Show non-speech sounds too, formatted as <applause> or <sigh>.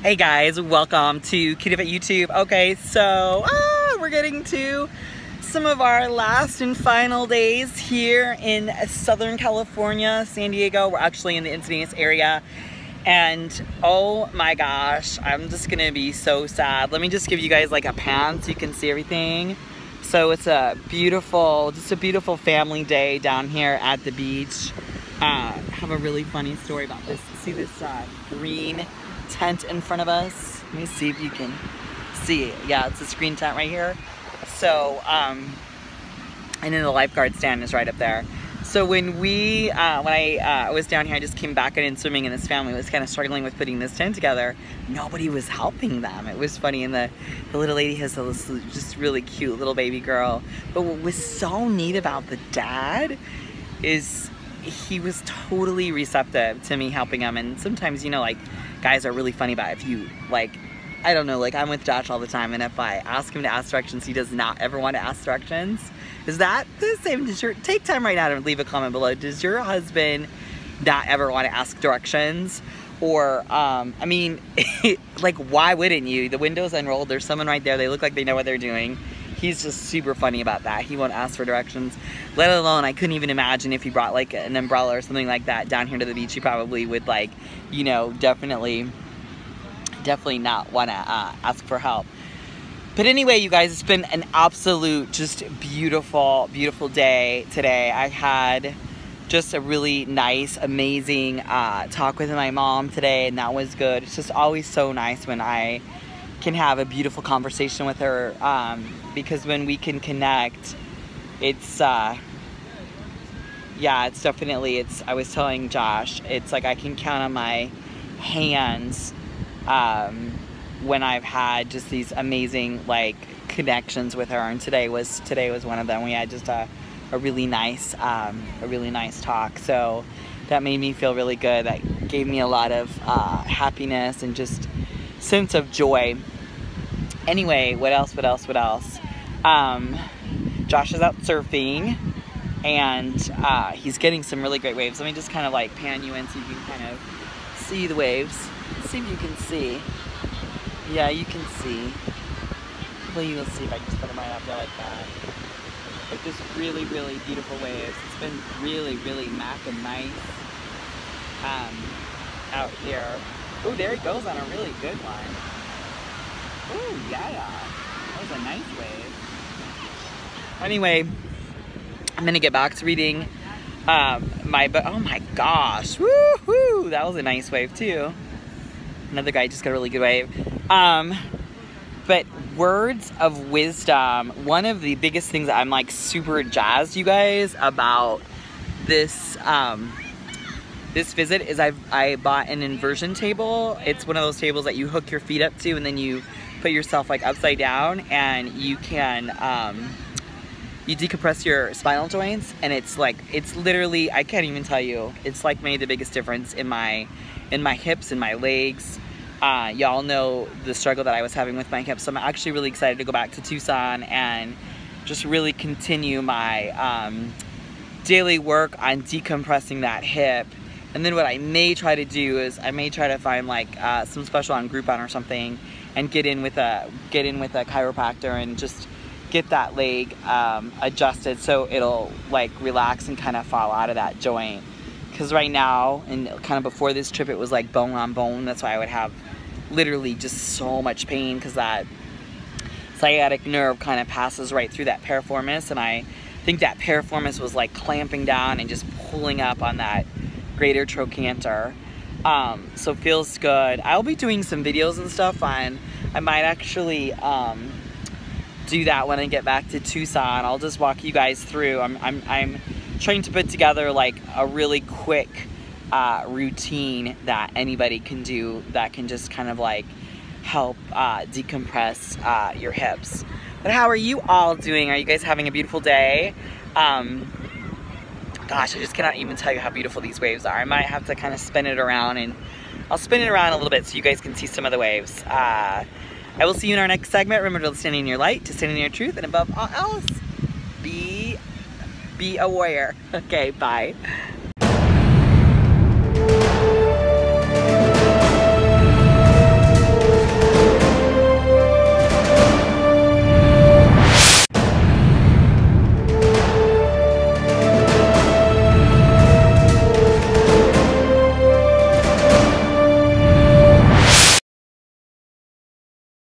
Hey guys, welcome to Kitty YouTube. Okay, so ah, we're getting to some of our last and final days here in Southern California, San Diego. We're actually in the Encinitas area. And oh my gosh, I'm just gonna be so sad. Let me just give you guys like a pan so you can see everything. So it's a beautiful, just a beautiful family day down here at the beach. Uh, have a really funny story about this. See this uh, green tent in front of us? Let me see if you can see. Yeah, it's a screen tent right here. So, um, and then the lifeguard stand is right up there. So when we, uh, when I uh, was down here, I just came back in swimming and this family was kind of struggling with putting this tent together. Nobody was helping them. It was funny and the, the little lady has this just really cute little baby girl. But what was so neat about the dad is he was totally receptive to me helping him. And sometimes, you know, like guys are really funny about if you like I don't know, like I'm with Josh all the time and if I ask him to ask directions, he does not ever want to ask directions. Is that the same? Does your, take time right now and leave a comment below. Does your husband not ever want to ask directions? Or, um, I mean, <laughs> like why wouldn't you? The window's unrolled, there's someone right there, they look like they know what they're doing. He's just super funny about that. He won't ask for directions. Let alone, I couldn't even imagine if he brought like an umbrella or something like that down here to the beach, he probably would like, you know, definitely definitely not want to uh, ask for help. But anyway, you guys, it's been an absolute, just beautiful, beautiful day today. I had just a really nice, amazing uh, talk with my mom today, and that was good. It's just always so nice when I can have a beautiful conversation with her um, because when we can connect, it's, uh, yeah, it's definitely, it's, I was telling Josh, it's like I can count on my hands um, when I've had just these amazing like connections with her. And today was today was one of them. We had just a, a really nice um, a really nice talk. So that made me feel really good. That gave me a lot of uh, happiness and just sense of joy anyway what else what else what else um, Josh is out surfing and uh, he's getting some really great waves let me just kind of like pan you in so you can kind of see the waves see if you can see. Yeah, you can see. Well, you will see if I just put them right up there like that. But just really, really beautiful waves. It's been really, really mac and nice um, out here. Oh, there he goes on a really good one. Oh, yeah, yeah. that was a nice wave. Anyway, I'm gonna get back to reading um, my book. Oh my gosh, woohoo! That was a nice wave too. Another guy just got a really good wave. Um, but words of wisdom, one of the biggest things I'm like super jazzed, you guys, about this um, this visit is I I bought an inversion table. It's one of those tables that you hook your feet up to and then you put yourself like upside down and you can um, you decompress your spinal joints and it's like it's literally I can't even tell you it's like made the biggest difference in my in my hips and my legs. Uh, y'all know the struggle that I was having with my hips. So I'm actually really excited to go back to Tucson and just really continue my um, daily work on decompressing that hip and then what I may try to do is I may try to find like uh, some special on Groupon or something and get in with a get in with a chiropractor and just get that leg um, adjusted so it'll like relax and kind of fall out of that joint. Because right now, and kind of before this trip, it was like bone on bone. That's why I would have literally just so much pain because that sciatic nerve kind of passes right through that piriformis. And I think that piriformis was like clamping down and just pulling up on that greater trochanter. Um, so feels good. I'll be doing some videos and stuff on, I might actually, um, do that when I get back to Tucson. I'll just walk you guys through. I'm, I'm, I'm trying to put together like a really quick uh, routine that anybody can do that can just kind of like help uh, decompress uh, your hips. But how are you all doing? Are you guys having a beautiful day? Um, gosh, I just cannot even tell you how beautiful these waves are. I might have to kind of spin it around and I'll spin it around a little bit so you guys can see some of the waves. Uh, I will see you in our next segment. Remember to stand in your light, to stand in your truth, and above all else, be, be a warrior. <laughs> Okay, bye.